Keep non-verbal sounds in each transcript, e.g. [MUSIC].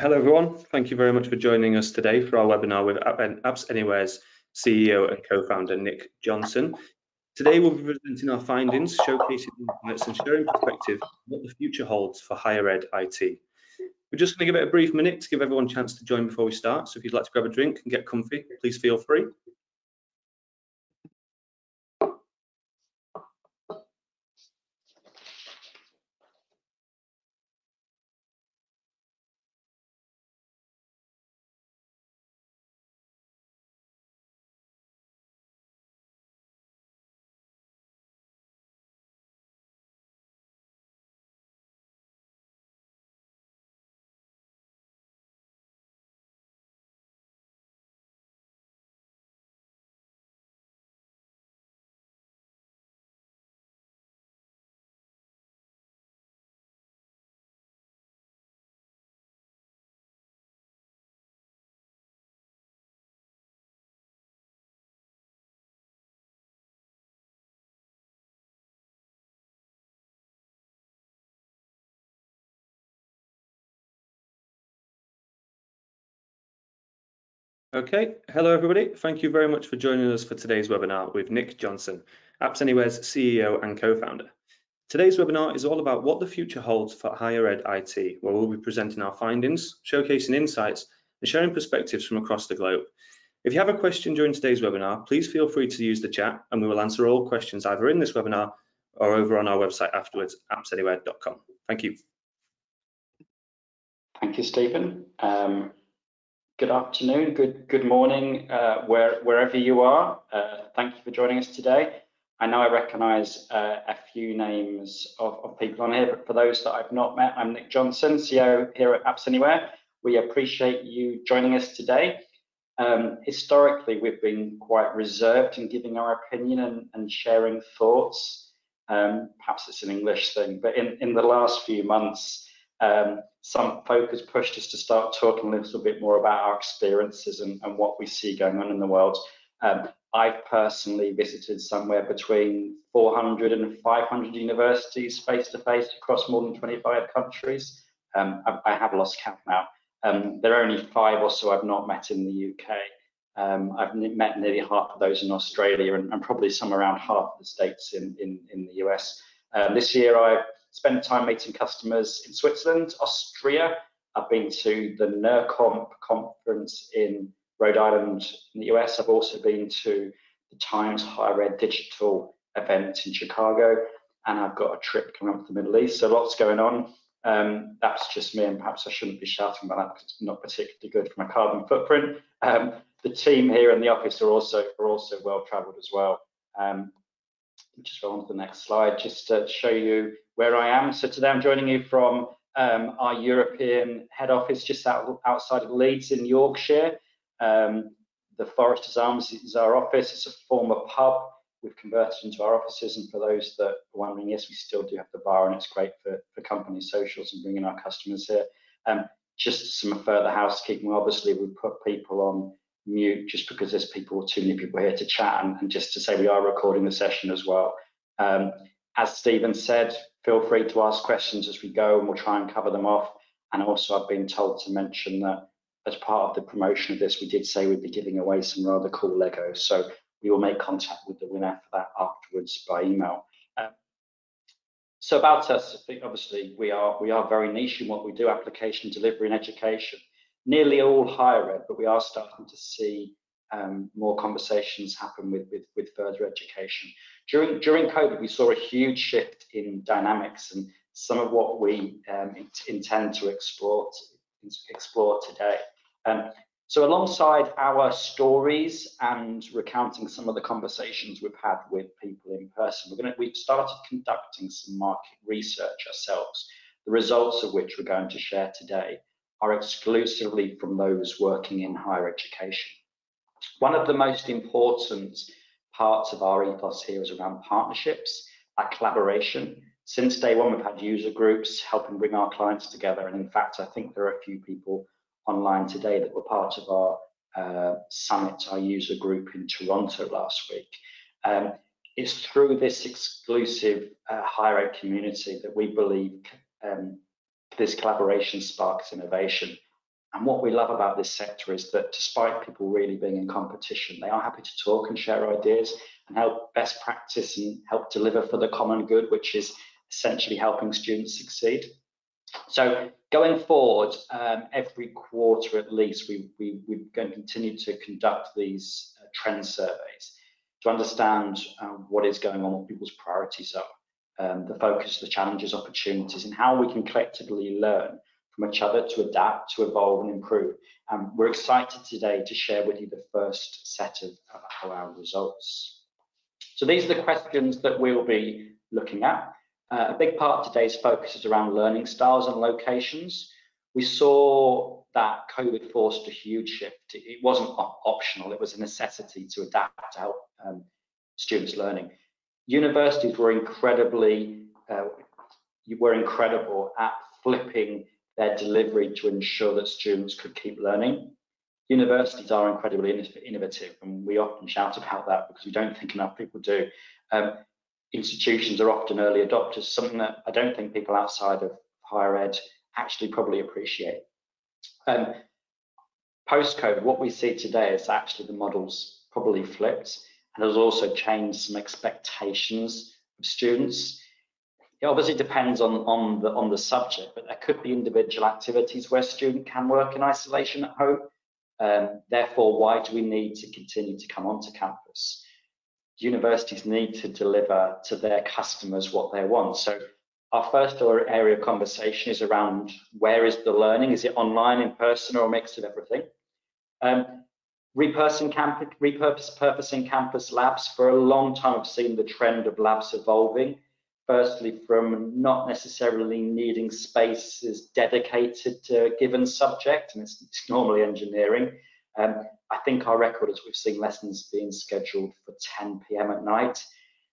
Hello everyone, thank you very much for joining us today for our webinar with Apps Anywhere's CEO and co-founder Nick Johnson. Today we'll be presenting our findings, showcasing insights and sharing perspective on what the future holds for higher ed IT. We're just going to give it a brief minute to give everyone a chance to join before we start, so if you'd like to grab a drink and get comfy, please feel free. Okay, hello everybody. Thank you very much for joining us for today's webinar with Nick Johnson, Apps Anywhere's CEO and co-founder. Today's webinar is all about what the future holds for higher ed IT, where we'll be presenting our findings, showcasing insights, and sharing perspectives from across the globe. If you have a question during today's webinar, please feel free to use the chat and we will answer all questions either in this webinar or over on our website afterwards, appsanywhere.com. Thank you. Thank you, Stephen. Um, good afternoon, good good morning, uh, where, wherever you are. Uh, thank you for joining us today. I know I recognise uh, a few names of, of, people on here, but for those that I've not met, I'm Nick Johnson, CEO here at Apps Anywhere. We appreciate you joining us today. Um, historically, we've been quite reserved in giving our opinion and, and sharing thoughts. Um, perhaps it's an English thing, but in, in the last few months, um, some focus pushed us to start talking a little bit more about our experiences and, and what we see going on in the world. Um, I've personally visited somewhere between 400 and 500 universities face to face across more than 25 countries. Um, I, I, have lost count now. Um, there are only five or so I've not met in the UK. Um, I've met nearly half of those in Australia and, and, probably some around half of the states in, in, in the US. Um, this year I've spent time meeting customers in Switzerland, Austria. I've been to the NERCOMP conference in Rhode Island in the US. I've also been to the Times Higher Ed Digital event in Chicago, and I've got a trip coming up to the Middle East. So lots going on. Um, that's just me, and perhaps I shouldn't be shouting about that because it's not particularly good for my carbon footprint. Um, the team here in the office are also are also well travelled as well. Um, just go on to the next slide, just to show you where I am. So today I'm joining you from um, our European head office just out, outside of Leeds in Yorkshire. Um, the Foresters Arms is our office. It's a former pub. We've converted into our offices. And for those that are wondering, yes, we still do have the bar and it's great for, for company socials and bringing our customers here. Um, just some further housekeeping. Obviously, we put people on mute just because there's people, too many people here to chat and, and just to say we are recording the session as well. Um, as Stephen said, feel free to ask questions as we go and we'll try and cover them off. And also I've been told to mention that as part of the promotion of this, we did say we'd be giving away some rather cool Legos. So we will make contact with the winner for that afterwards by email. Um, so about us, I think obviously we are we are very niche in what we do, application delivery and education. Nearly all higher ed, but we are starting to see um, more conversations happen with, with, with further education. During, during COVID, we saw a huge shift in dynamics and some of what we um, intend to explore, explore today. Um, so alongside our stories and recounting some of the conversations we've had with people in person, we're gonna, we've started conducting some market research ourselves, the results of which we're going to share today are exclusively from those working in higher education. One of the most important parts of our ethos here is around partnerships, our collaboration. Since day one, we've had user groups helping bring our clients together. And in fact, I think there are a few people online today that were part of our uh, summit, our user group in Toronto last week. Um, it's through this exclusive uh, higher ed community that we believe um, this collaboration sparks innovation. And what we love about this sector is that despite people really being in competition, they are happy to talk and share ideas and help best practice and help deliver for the common good, which is essentially helping students succeed. So going forward, um, every quarter at least, we, we, we're going to continue to conduct these uh, trend surveys to understand uh, what is going on, what people's priorities are, um, the focus, the challenges, opportunities, and how we can collectively learn from each other to adapt, to evolve and improve. And we're excited today to share with you the first set of, of our results. So these are the questions that we'll be looking at. Uh, a big part of today's focus is around learning styles and locations. We saw that COVID forced a huge shift. It wasn't op optional, it was a necessity to adapt to help um, students learning. Universities were incredibly, uh, were incredible at flipping their delivery to ensure that students could keep learning. Universities are incredibly innovative, and we often shout about that because we don't think enough people do. Um, institutions are often early adopters, something that I don't think people outside of higher ed actually probably appreciate. Um, Post-COVID, what we see today is actually the models probably flipped has also changed some expectations of students. It obviously depends on, on, the, on the subject, but there could be individual activities where a student can work in isolation at home. Um, therefore, why do we need to continue to come onto campus? universities need to deliver to their customers what they want. So our first area of conversation is around where is the learning? Is it online, in person, or a mix of everything? Um, repurposing, campus, repurposing campus labs. For a long time, I've seen the trend of labs evolving. Firstly, from not necessarily needing spaces dedicated to a given subject, and it's, it's normally engineering, um, I think our record is we've seen lessons being scheduled for 10 p.m. at night.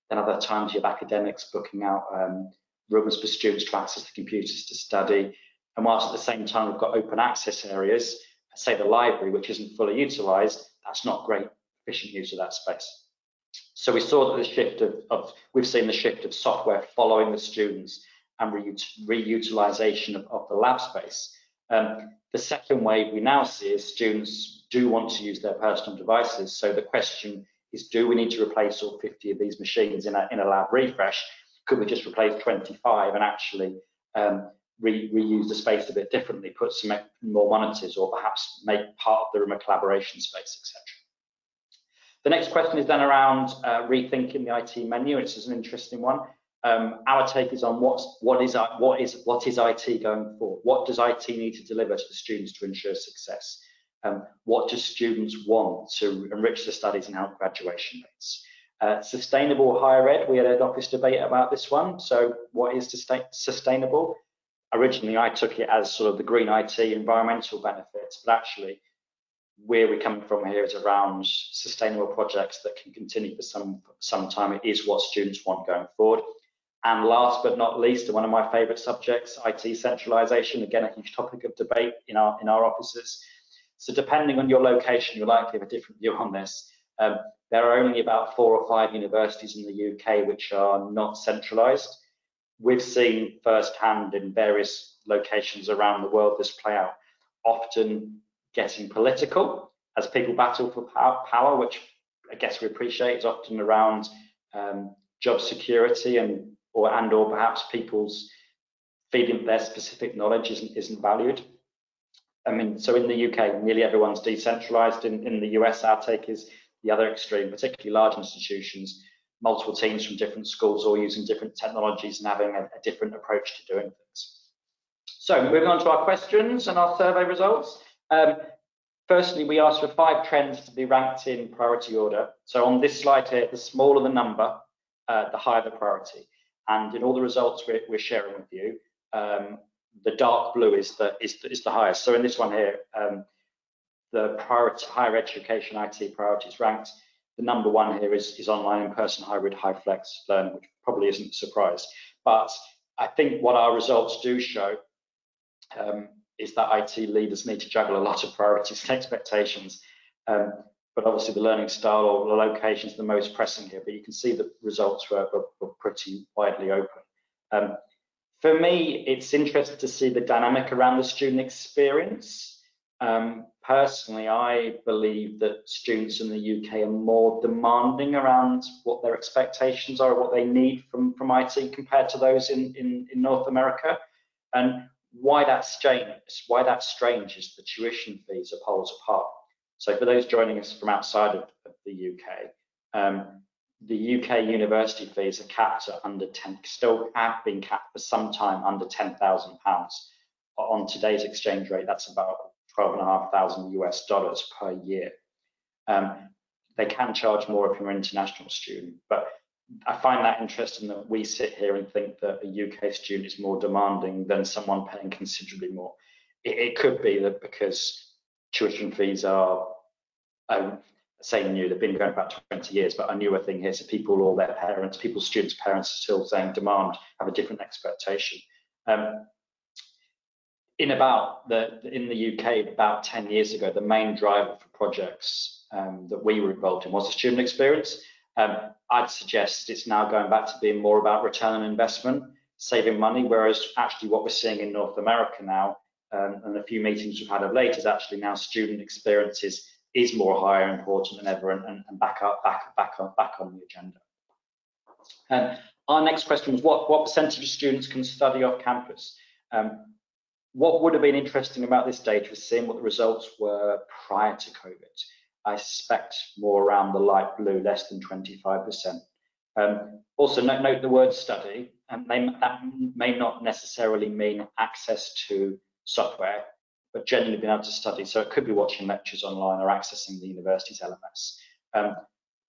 Then other times you have academics booking out um, rooms for students to access the computers to study. And whilst at the same time we've got open access areas, say the library, which isn't fully utilised, that's not great efficient use of that space. So we saw that the shift of, of we've seen the shift of software following the students and reutilisation of, of the lab space. Um, the second wave we now see is students do want to use their personal devices. So the question is, do we need to replace all 50 of these machines in a, in a lab refresh? Could we just replace 25 and actually um, re reuse the space a bit differently, put some more monitors or perhaps make part of the room a collaboration space, etc. The next question is then around uh, rethinking the IT menu. It's an interesting one. Um, our take is on what's, what is what is what is IT going for? What does IT need to deliver to the students to ensure success? Um, what do students want to enrich their studies and help graduation rates? Uh, sustainable higher ed, we had an office debate about this one. So what is sustainable? Originally, I took it as sort of the green IT environmental benefits, but actually where we're coming from here is around sustainable projects that can continue for some, some time. It is what students want going forward. And last but not least, one of my favorite subjects, IT centralization, again, a huge topic of debate in our, in our offices. So depending on your location, you'll likely have a different view on this. Um, there are only about four or five universities in the UK which are not centralized. We've seen firsthand in various locations around the world this play out, often getting political as people battle for power, which I guess we appreciate is often around um, job security and or and or perhaps people's feeding their specific knowledge isn't isn't valued. I mean, so in the UK, nearly everyone's decentralized. In, in the US, our take is the other extreme, particularly large institutions, multiple teams from different schools all using different technologies and having a, a different approach to doing things. So moving on to our questions and our survey results. Um, firstly, we asked for five trends to be ranked in priority order. So on this slide here, the smaller the number, uh, the higher the priority. And in all the results we're, we're sharing with you, um, the dark blue is the, is the, is the highest. So in this one here, um, the priority, higher education IT priorities ranked, the number one here is, is online in-person hybrid high flex learning, which probably isn't a surprise. But I think what our results do show um, is that IT leaders need to juggle a lot of priorities and expectations. Um, but obviously the learning style or the location is the most pressing here, but you can see the results were, were, were pretty widely open. Um, for me, it's interesting to see the dynamic around the student experience. Um, personally, I believe that students in the UK are more demanding around what their expectations are, what they need from, from IT compared to those in, in, in North America. And why that's strange, why that's strange is the tuition fees are poles apart. So for those joining us from outside of, of the UK, um, the UK university fees are capped at under 10, still have been capped for some time under £10,000. On today's exchange rate, that's about 12,500 US dollars per year. Um, they can charge more if you're an international student, but I find that interesting that we sit here and think that a UK student is more demanding than someone paying considerably more. It, it could be that because tuition fees are, um, say new, they've been going about 20 years, but a newer thing here. So people or their parents, people's students' parents are still saying demand, have a different expectation. Um, in about the in the UK about 10 years ago, the main driver for projects um, that we were involved in was the student experience. Um, I'd suggest it's now going back to being more about return on investment, saving money, whereas actually what we're seeing in North America now, um, and a few meetings we've had of late, is actually now student experiences is more higher important than ever and, and, and back up, back, back on, back on the agenda. And our next question was what, what percentage of students can study off campus? Um, what would have been interesting about this data is seeing what the results were prior to COVID. I suspect more around the light blue, less than 25%. Um, also, note, note, the word study, and they, that may not necessarily mean access to software, but generally being able to study. So it could be watching lectures online or accessing the university's LMS. Um,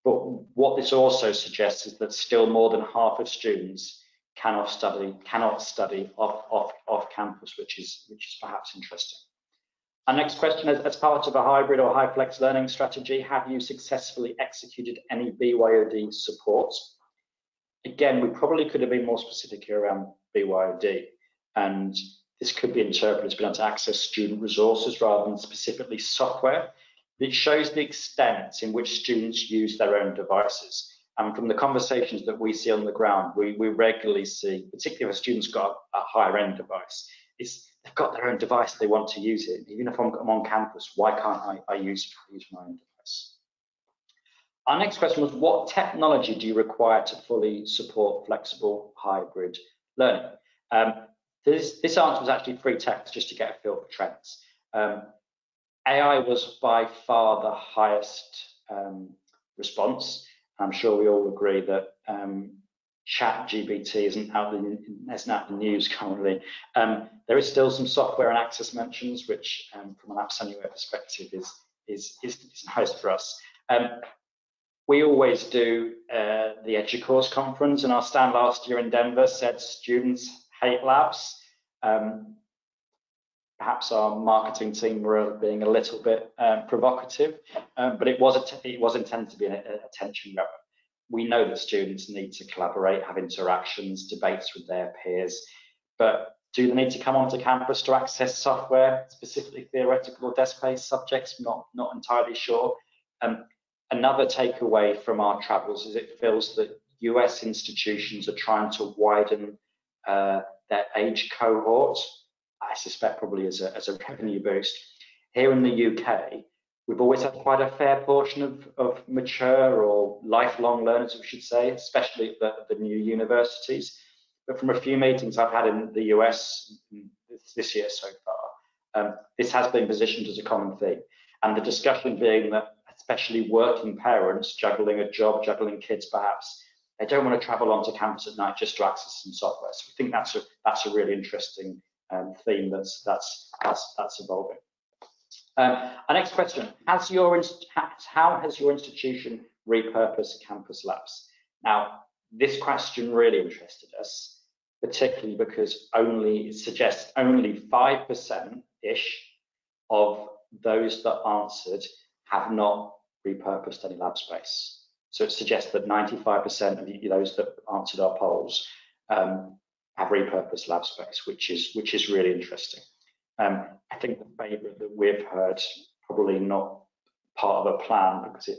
but what this also suggests is that still more than half of students cannot study cannot study off off off campus, which is which is perhaps interesting. Our next question is, as part of a hybrid or high flex learning strategy, have you successfully executed any BYOD support? Again, we probably could have been more specific here around BYOD, and this could be interpreted as being able to access student resources rather than specifically software. It shows the extent in which students use their own devices. And from the conversations that we see on the ground, we, we regularly see, particularly if a student's got a higher end device, is they've got their own device, they want to use it. Even if I'm, I'm on campus, why can't I, I use, use my own device? Our next question was, what technology do you require to fully support flexible hybrid learning? Um, this, this answer was actually free text just to get a feel for trends. Um, AI was by far the highest um, response. I'm sure we all agree that um, ChatGPT isn't out the, isn't out the news [LAUGHS] currently. Um, there is still some software and access mentions, which um, from an Apps Anywhere perspective is, is, is, is nice for us. Um, we always do uh, the EDUCAUSE conference and our stand last year in Denver said students hate labs. Um, perhaps our marketing team were being a little bit um, provocative, um, but it was it was intended to be an attention grabber. We know that students need to collaborate, have interactions, debates with their peers, but do they need to come onto campus to access software, specifically theoretical or desk-based subjects? Not not entirely sure. Um, another takeaway from our travels is it feels that US institutions are trying to widen uh, their age cohort I suspect probably as a, as a revenue boost. Here in the UK, we've always had quite a fair portion of, of mature or lifelong learners, we should say, especially at the, the new universities. But from a few meetings I've had in the US this year so far, um, this has been positioned as a common theme. And the discussion being that especially working parents juggling a job, juggling kids perhaps, they don't want to travel onto campus at night just to access some software. So we think that's a, that's a really interesting um, theme that's that's that's, that's evolving. Um, our next question: Has your how has your institution repurposed campus labs? Now, this question really interested us, particularly because only it suggests only five percent ish of those that answered have not repurposed any lab space. So it suggests that 95% of those that answered our polls um, have repurposed lab space, which is which is really interesting. Um, I think the favourite that we've heard, probably not part of a plan because it,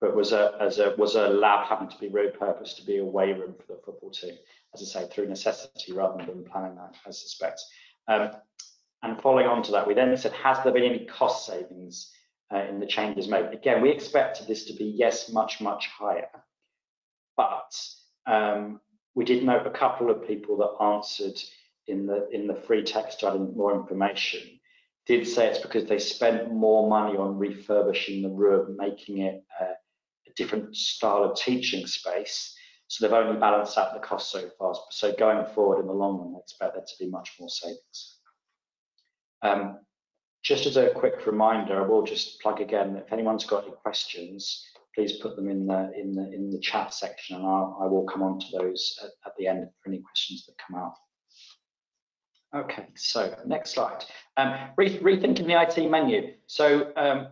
but was a as a was a lab having to be repurposed to be a way room for the football team, as I say, through necessity rather than planning that, I suspect. Um, And following on to that, we then said, has there been any cost savings uh, in the changes made? Again, we expected this to be, yes, much, much higher. But um, we did note a couple of people that answered in the in the free text adding more information did say it's because they spent more money on refurbishing the room, making it uh, a different style of teaching space. So they've only balanced out the cost so far. So going forward in the long run, I expect there to be much more savings. Um, just as a quick reminder, I will just plug again, if anyone's got any questions, please put them in the in the in the chat section and I'll, I will come on to those at, at the end for any questions that come out. Okay, so next slide. Um, re rethinking the IT menu. So um,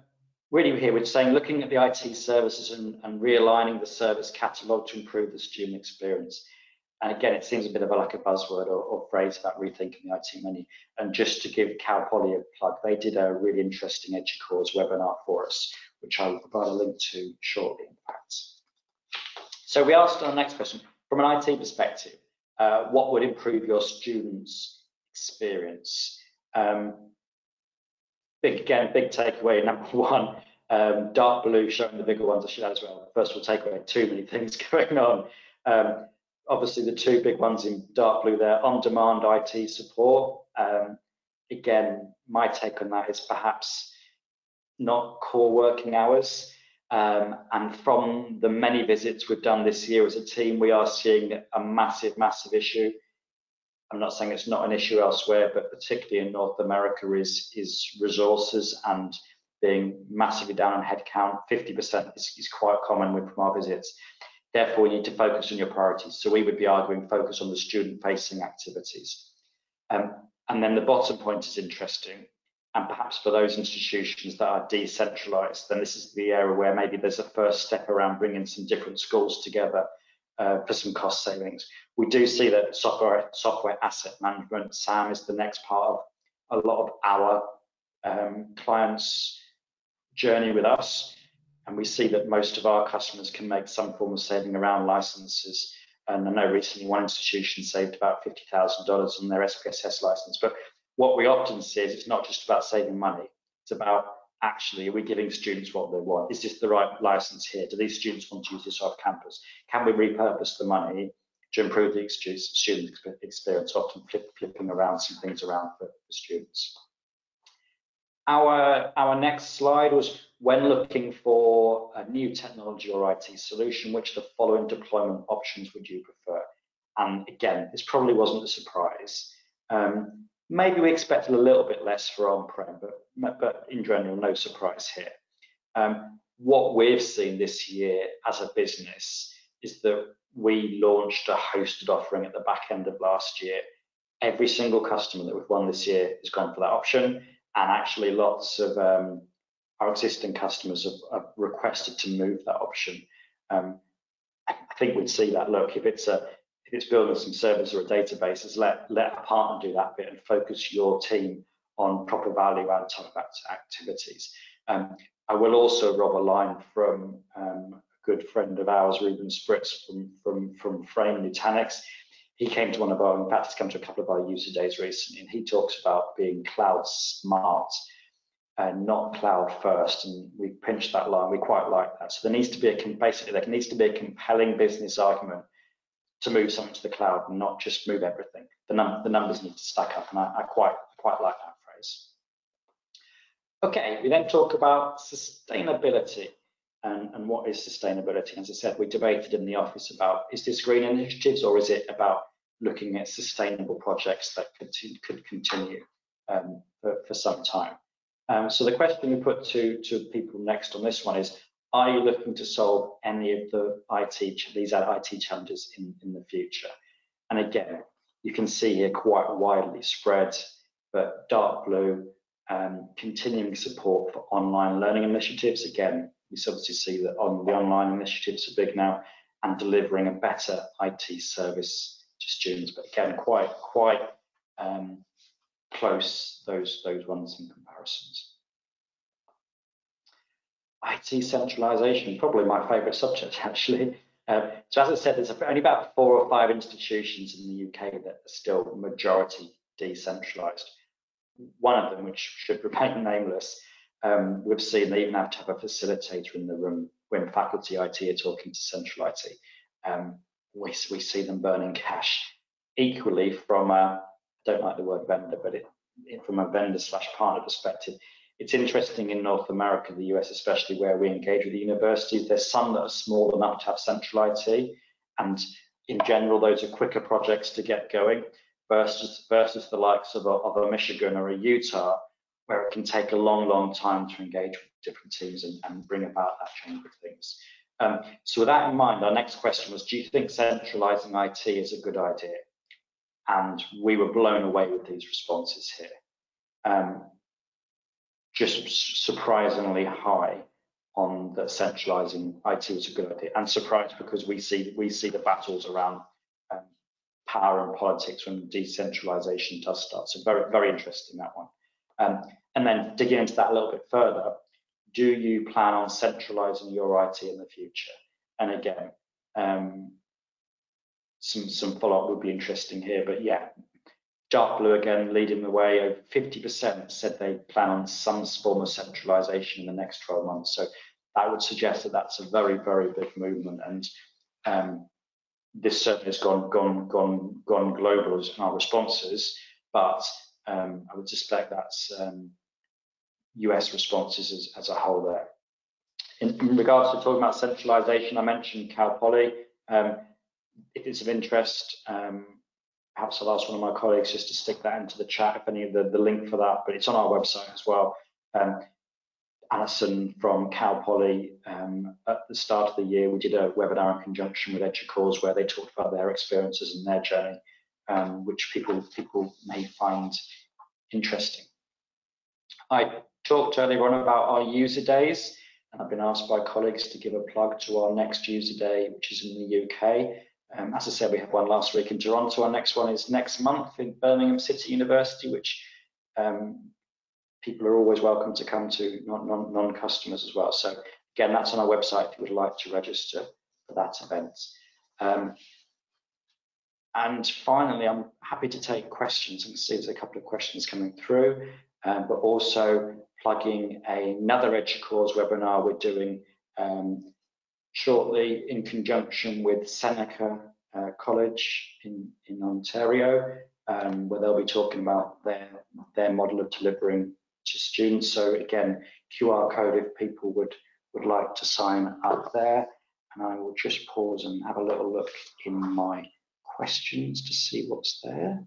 really here we're saying looking at the IT services and, and realigning the service catalog to improve the student experience. And again, it seems a bit of a, like a buzzword or, or, phrase about rethinking the IT menu. And just to give Cal Poly a plug, they did a really interesting EDUCAUSE webinar for us, which I will provide a link to shortly, in fact. So we asked our next question, from an IT perspective, uh, what would improve your students' experience? Um, big again, big takeaway number [LAUGHS] one, um, dark blue showing the bigger ones I should add as well. First of all, takeaway, too many things [LAUGHS] going on. Um, obviously the two big ones in dark blue there, on-demand IT support. Um, again, my take on that is perhaps not core working hours. Um, and from the many visits we've done this year as a team, we are seeing a massive, massive issue. I'm not saying it's not an issue elsewhere, but particularly in North America is, is resources and being massively down on headcount. 50% is, is quite common with from our visits. Therefore, you need to focus on your priorities. So we would be arguing focus on the student-facing activities. Um, and then the bottom point is interesting. And perhaps for those institutions that are decentralized, then this is the area where maybe there's a first step around bringing some different schools together uh, for some cost savings. We do see that software software asset management, SAM, is the next part of a lot of our um, clients' journey with us and we see that most of our customers can make some form of saving around licenses. And I know recently one institution saved about $50,000 on their SPSS license. But what we often see is it's not just about saving money. It's about actually, are we giving students what they want? Is this the right license here? Do these students want to use this off campus? Can we repurpose the money to improve the student experience, often flip, flipping around some things around for, for students? Our, our next slide was when looking for a new technology or IT solution, which the following deployment options would you prefer? And again, this probably wasn't a surprise. Um, maybe we expected a little bit less for on-prem, but, but in general, no surprise here. Um, what we've seen this year as a business is that we launched a hosted offering at the back end of last year. Every single customer that we've won this year has gone for that option and actually lots of um, our existing customers have, have, requested to move that option. Um, I think we'd see that. Look, if it's a it's building some servers or a database, let let a partner do that bit and focus your team on proper value add type activities. Um, I will also rob a line from um, a good friend of ours, Ruben Spruijt from from from Frame Nutanix he came to one of our, in fact, he's come to a couple of our user days recently, and he talks about being cloud smart and not cloud first. And we pinched that line. We quite like that. So there needs to be a basically there needs to be a compelling business argument to move something to the cloud and not just move everything. The, num the numbers need to stack up, and I, I quite quite like that phrase. Okay, we then talk about sustainability. And, and, what is sustainability? As I said, we debated in the office about is this green initiatives or is it about looking at sustainable projects that could, could continue um, for, for, some time. Um, so the question we put to, to people next on this one is, are you looking to solve any of the IT, these IT challenges in, in the future? And again, you can see here quite widely spread, but dark blue, um, continuing support for online learning initiatives. Again, we obviously see that on the online initiatives are big now and delivering a better IT service to students, but again, quite quite um, close those those ones in comparisons. IT centralization, probably my favorite subject [LAUGHS] actually. Um, so as I said, there's only about four or five institutions in the UK that are still majority decentralized. one of them, which should remain [LAUGHS] nameless, um, we've seen they even have to have a facilitator in the room when faculty IT are talking to central IT. Um, we, we see them burning cash. Equally, from a, I don't like the word vendor, but it, it, from a vendor slash partner perspective, it's interesting in North America, the US especially, where we engage with the universities. There's some that are small enough to have central IT, and in general, those are quicker projects to get going versus versus the likes of a, of a Michigan or a Utah, where it can take a long, long time to engage with different teams and, and bring about that change of things. Um, so with that in mind, our next question was, do you think centralizing IT is a good idea? And we were blown away with these responses here. Um, just surprisingly high on that centralizing IT was a good idea, and surprised because we see we see the battles around um, power and politics when decentralization does start. So very very interesting that one. Um, and then digging into that a little bit further, do you plan on centralizing your IT in the future? And again, um, some some follow up would be interesting here, but yeah, Dark Blue again leading the way. Over 50% said they plan on some form of centralization in the next 12 months. So that would suggest that that's a very, very big movement. And um, this certainly has gone, gone, gone, gone global as our responses, but um, I would suspect that's um, US responses as, as, a whole there. In, in, regards to talking about centralization, I mentioned Cal Poly. Um, if it's of interest, um, perhaps I'll ask one of my colleagues just to stick that into the chat if any of the, the link for that, but it's on our website as well. Um, Alison from Cal Poly, um, at the start of the year, we did a webinar in conjunction with EDUCAUSE where they talked about their experiences and their journey, um, which people, people may find interesting. I talked earlier on about our user days, and I've been asked by colleagues to give a plug to our next user day, which is in the UK. Um, as I said, we had one last week in Toronto. Our next one is next month in Birmingham City University, which um, people are always welcome to come to, non-customers as well. So again, that's on our website if you would like to register for that event. Um, and finally, I'm happy to take questions. Can see there's a couple of questions coming through, um, but also plugging another EDUCAUSE webinar we're doing um, shortly in conjunction with Seneca uh, College in, in Ontario, um, where they'll be talking about their, their model of delivering to students. So again, QR code if people would, would like to sign up there. And I will just pause and have a little look in my questions to see what's there.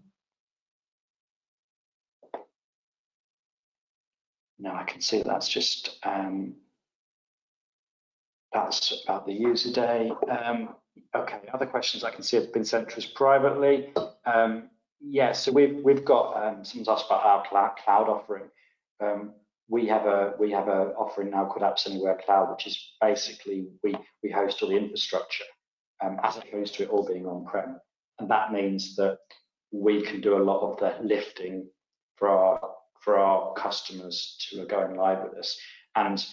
Now I can see that's just um, that's about the user day. Um, okay, other questions I can see have been sent to us privately. Um, yeah, so we've we've got um, someone's asked about our cloud, cloud offering. Um, we have a we have a offering now called Apps Anywhere Cloud, which is basically we we host all the infrastructure um, as opposed to it all being on-prem, and that means that we can do a lot of the lifting for our for our customers who are going live with us. And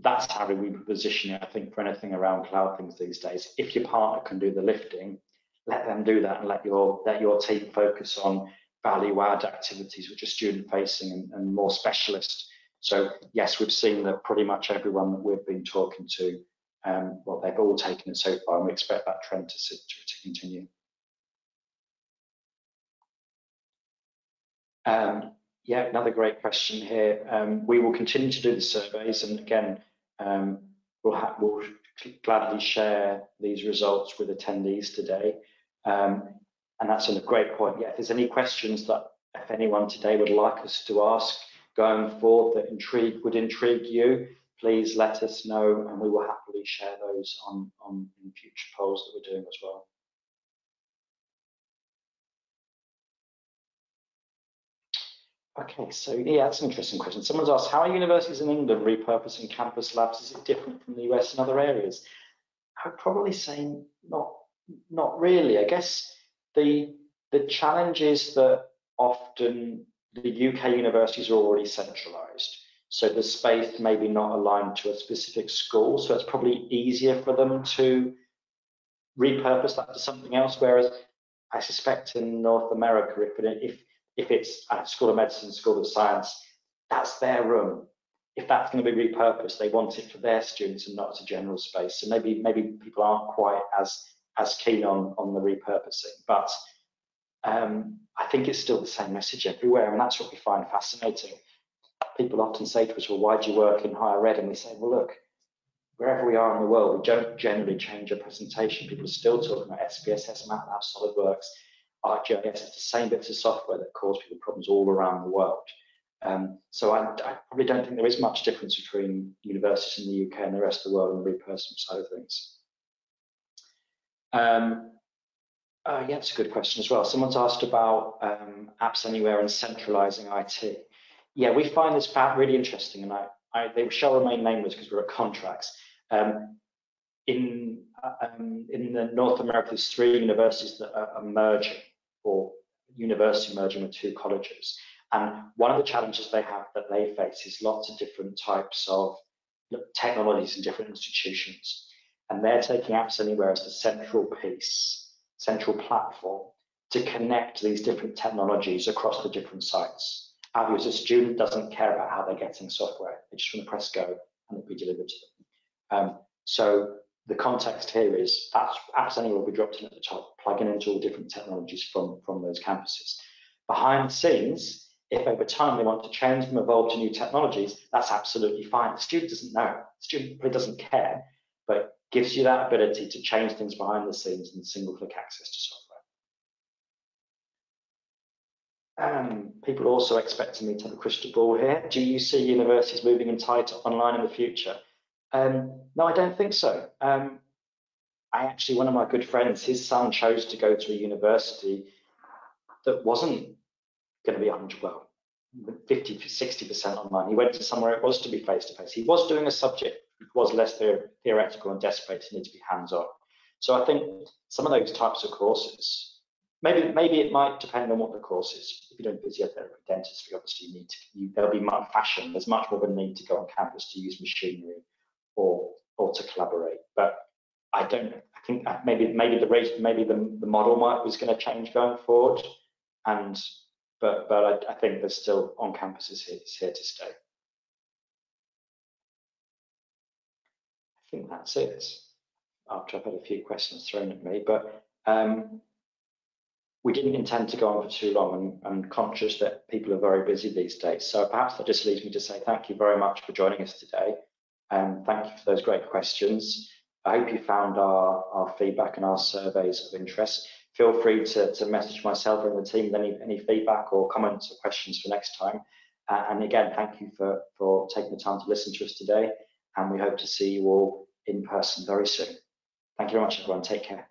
that's how we position it, I think, for anything around cloud things these days. If your partner can do the lifting, let them do that and let your let your team focus on value add activities which are student facing and, and more specialist. So yes, we've seen that pretty much everyone that we've been talking to, um, well, they've all taken it so far, and we expect that trend to, to, to continue. Um, yeah, another great question here. Um, we will continue to do the surveys, and again, um, we'll, we'll, gladly share these results with attendees today. Um, and that's a great point. Yeah, if there's any questions that if anyone today would like us to ask going forward that intrigue would intrigue you, please let us know, and we will happily share those on on in future polls that we're doing as well. Okay, so yeah, that's an interesting question. Someone's asked, how are universities in England repurposing campus labs? Is it different from the US and other areas? I would probably say not, not really. I guess the the challenge is that often the UK universities are already centralised, so the space maybe not aligned to a specific school, so it's probably easier for them to repurpose that to something else. Whereas I suspect in North America, if if if it's at School of Medicine, School of Science, that's their room. If that's going to be repurposed, they want it for their students and not as a general space. So maybe maybe people aren't quite as as keen on on the repurposing, but um, I think it's still the same message everywhere, and that's what we find fascinating. People often say to us, "Well, why do you work in higher ed?" And we say, "Well, look, wherever we are in the world, we don't generally change a presentation. People are still talking about SPSS, MATLAB, SolidWorks, ArcGIS. It's the same bits of software that cause people problems all around the world. Um, so I, I, probably don't think there is much difference between universities in the UK and the rest of the world on the repurposing side of things. Um, uh, yeah, that's a good question as well. Someone's asked about um, apps anywhere and centralizing IT. Yeah, we find this fact really interesting, and I, I they shall remain nameless because we're at contracts. Um, in uh, um, in the North America, there's three universities that are, are merging, or university merging with two colleges. And one of the challenges they have that they face is lots of different types of technologies in different institutions. And they're taking Apps Anywhere as the central piece, central platform to connect these different technologies across the different sites. Obviously, a student doesn't care about how they're getting software. They just want to press go and it'll be delivered to them. Um, so the context here is that's Apps Anywhere will be dropped in at the top, plugging into all different technologies from, from those campuses. Behind the scenes, if over time they want to change them, evolve to new technologies, that's absolutely fine. The student doesn't know. The student probably doesn't care, but gives you that ability to change things behind the scenes and single click access to software. Um, people also expecting me to have a crystal ball here. Do you see universities moving entirely online in the future? Um, no, I don't think so. Um, I actually, one of my good friends, his son chose to go to a university that wasn't going to be 100, well, 50 60% online. He went to somewhere it was to be face to face. He was doing a subject, it was less theoretical and desperate to need to be hands on. So I think some of those types of courses, maybe maybe it might depend on what the course is. If you're doing physiotherapy, dentistry, obviously you need to, you, there'll be much fashion. There's much more of a need to go on campus to use machinery or or to collaborate. But I don't. I think maybe maybe the rate, maybe the the model might was going to change going forward, and but but I, I think there's still on campuses here, here to stay. I think that's it. After I've had a few questions thrown at me, but um, we didn't intend to go on for too long. and I'm conscious that people are very busy these days. So perhaps that just leaves me to say thank you very much for joining us today. And thank you for those great questions. I hope you found our, our feedback and our surveys of interest feel free to, to message myself and the team with any, any feedback or comments or questions for next time. Uh, and again, thank you for, for taking the time to listen to us today. And we hope to see you all in person very soon. Thank you very much, everyone. Take care.